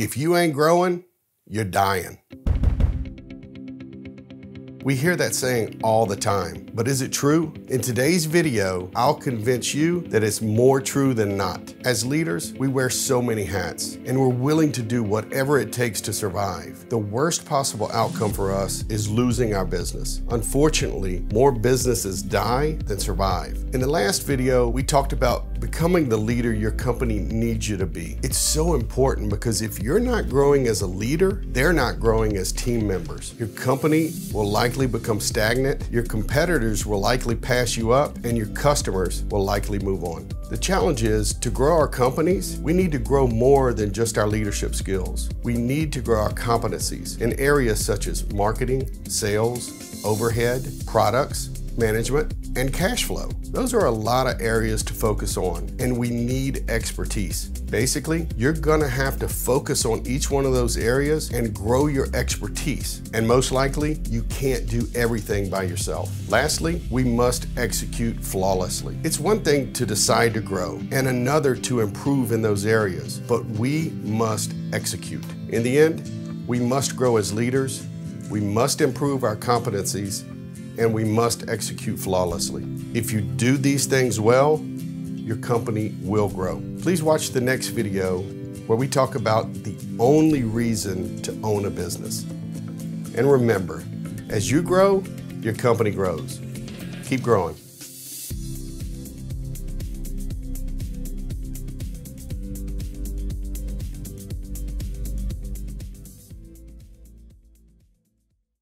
If you ain't growing, you're dying. We hear that saying all the time, but is it true? In today's video, I'll convince you that it's more true than not. As leaders, we wear so many hats, and we're willing to do whatever it takes to survive. The worst possible outcome for us is losing our business. Unfortunately, more businesses die than survive. In the last video, we talked about becoming the leader your company needs you to be. It's so important because if you're not growing as a leader, they're not growing as team members. Your company will likely become stagnant, your competitors will likely pass you up, and your customers will likely move on. The challenge is to grow our companies, we need to grow more than just our leadership skills. We need to grow our competencies in areas such as marketing, sales, overhead, products, management, and cash flow. Those are a lot of areas to focus on, and we need expertise. Basically, you're gonna have to focus on each one of those areas and grow your expertise. And most likely, you can't do everything by yourself. Lastly, we must execute flawlessly. It's one thing to decide to grow, and another to improve in those areas, but we must execute. In the end, we must grow as leaders, we must improve our competencies, and we must execute flawlessly. If you do these things well, your company will grow. Please watch the next video where we talk about the only reason to own a business. And remember, as you grow, your company grows. Keep growing.